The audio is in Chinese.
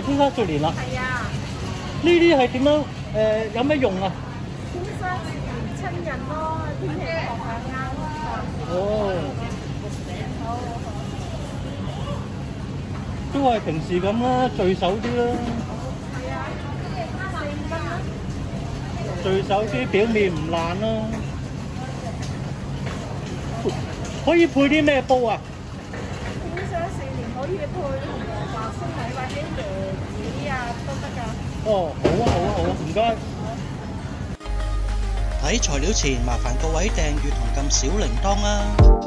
年啦。係啊，呢啲係點樣？誒、有咩用啊？天生親人咯，天氣寒係啱啊。哦，好，都係平時咁啦，聚手啲啦，係啊，四五蚊啦。聚手啲表面唔爛啦。可以配啲咩煲啊？天生四年可以配哦好啊好啊好啊唔该睇材料前麻烦各位订阅同揿小铃铛啊。